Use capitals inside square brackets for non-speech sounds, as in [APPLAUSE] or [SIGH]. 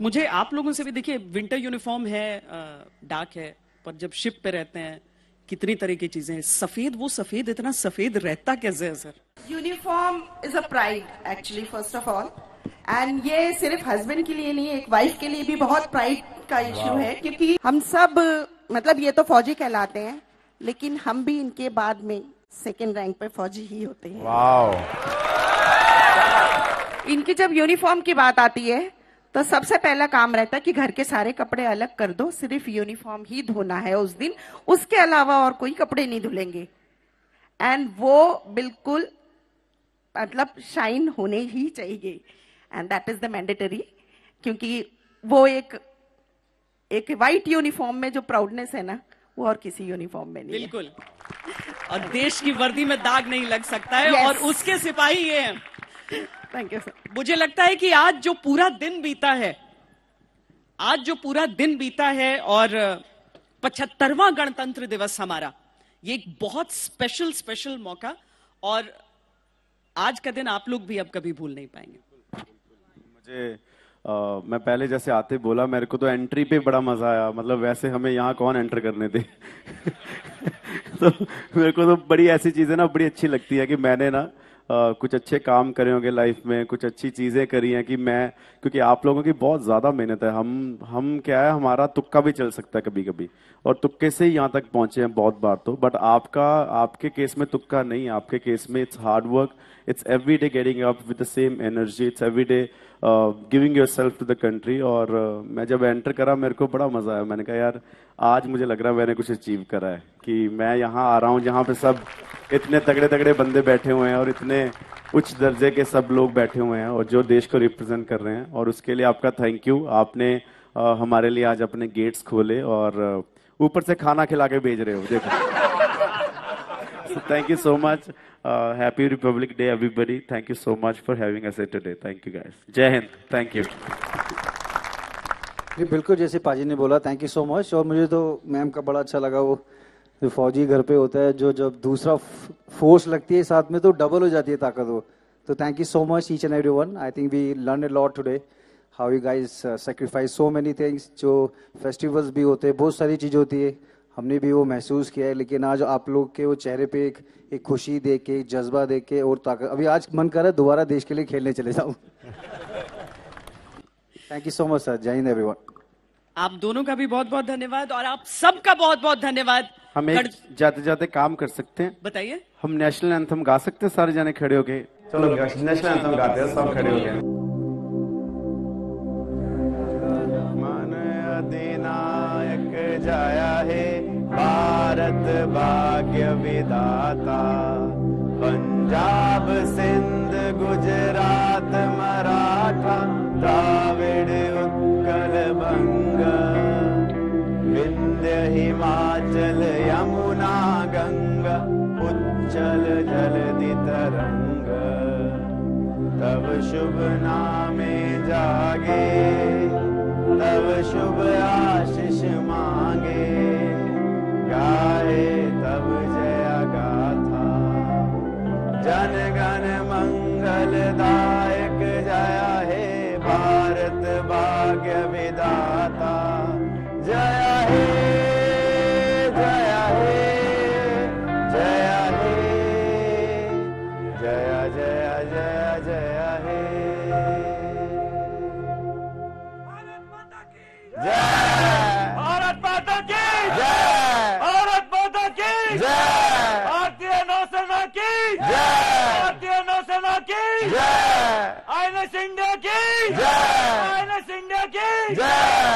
मुझे आप लोगों से भी देखिए विंटर यूनिफॉर्म है डार्क है पर जब शिप पे रहते हैं कितनी तरह की चीज़ें हैं। सफ़ेद वो सफ़ेद इतना सफ़ेद रहता कैसे है sir? Uniform is a pride actually first of all and ये सिर्फ़ हस्बैंड के लिए नहीं एक वाइफ के लिए भी बहुत प्राइड का इश्यू है क्योंकि हम सब मतलब ये तो फौजी कहलाते हैं लेकिन हम भी इनके बाद में सेकेंड रैंक पे फौजी ही होते हैं। इनकी जब यूनिफॉर्म की बात आती है तो सबसे पहला काम रहता है कि घर के सारे कपड़े अलग कर दो सिर्फ़ यूनिफॉर्म ही धोना है उस दिन। उसके अलावा और कोई कपड़े नहीं धुलेंगे। एंड वो बिल्कुल मतलब शाइन होने ही चाहिए। And that is the mandatory क्योंकि वो एक एक वाइट यूनिफॉर्म में जो प्राउडनेस है ना वो और किसी यूनिफॉर्म में नहीं बिल्कुल। और देश की वर्दी में दाग नहीं लग सकता है Yes. और उसके सिपाही ये हैं। थैंक यू सर मुझे लगता है कि आज जो पूरा दिन बीता है आज जो पूरा दिन बीता है और पचहत्तरवा गणतंत्र दिवस हमारा ये एक बहुत स्पेशल स्पेशल मौका और आज का दिन आप लोग भी अब कभी भूल नहीं पाएँगे। मुझे अ, मैं पहले जैसे आते बोला मेरे को तो एंट्री पे बड़ा मज़ा आया। मतलब वैसे हमें यहाँ कौन एंटर करने दे? [LAUGHS] तो मेरे को तो बड़ी ऐसी चीज़ें ना बड़ी अच्छी लगती है कि मैंने ना कुछ अच्छे काम करे होंगे लाइफ में कुछ अच्छी चीज़ें करी हैं कि मैं क्योंकि आप लोगों की बहुत ज़्यादा मेहनत है। हम हम क्या है हमारा तुक्का भी चल सकता है कभी कभी और तुक्के से ही यहाँ तक पहुँचे हैं बहुत बार तो। बट आपका आपके केस में तुक्का नहीं आपके केस में it's hard work it's every day getting up with the same energy it's every day giving yourself to the country और uh, मैं जब एंटर करा मेरे को बड़ा मज़ा आया। मैंने कहा यार आज मुझे लग रहा है मैंने कुछ अचीव करा है कि मैं यहाँ आ रहा हूँ जहाँ पे सब इतने तगड़े तगड़े बंदे बैठे हुए हैं और इतने उच्च दर्जे के सब लोग बैठे हुए हैं और जो देश को रिप्रेजेंट कर रहे हैं और उसके लिए आपका थैंक यू आपने uh, हमारे लिए आज अपने गेट्स खोले और ऊपर से खाना खिला के भेज रहे हो देखो So thank you so much. Uh, happy Republic Day, everybody. Thank you so much for having us here today. Thank you, guys. Jai Hind. Thank you. जी बिल्कुल जैसे पाजी ने बोला थैंक यू सो मच और मुझे तो मैम का बड़ा अच्छा लगा वो जो फौजी घर पे होता है, जो जब दूसरा फोर्स लगती है साथ में तो डबल हो जाती है ताकत वो। तो thank you so much each and every one I think we learn a lot today how you guys sacrifice so many things जो फेस्टिवल्स भी होते हैं, बहुत सारी चीज़ होती है। हमने भी वो महसूस किया है, लेकिन आज आप लोग के वो चेहरे पे एक एक खुशी देख के, एक जज्बा देख के और ताकत। अभी आज मन कर रहा है दोबारा देश के लिए खेलने चले जाऊँ। Thank you so much sir Jai Hind everyone आप दोनों का भी बहुत बहुत धन्यवाद और आप सबका बहुत बहुत धन्यवाद। हम एक जाते जाते काम कर सकते हैं। बताइए। हम नेशनल एंथम गा सकते हैं सारे जाने खड़े होके। चलो नेशनल एंथम गाते हैं सब खड़े होके। मन अधिनायक जाया है भारत भाग्य विधाता। पंजाब सिंध गुजरात मराठा शुभ नामे जागे, तब शुभ आशीष मांगे। गाए तब जया गाथा। जन गण मंगल दायक जया हे, भारत भाग्य विदाता जय। भारत माता की। जय। भारत माता की। जय। भारतीय नौसेना की। जय। भारतीय नौसेना की। जय। आईएनएस इंडिया की। जय। आईएनएस इंडिया की। जय।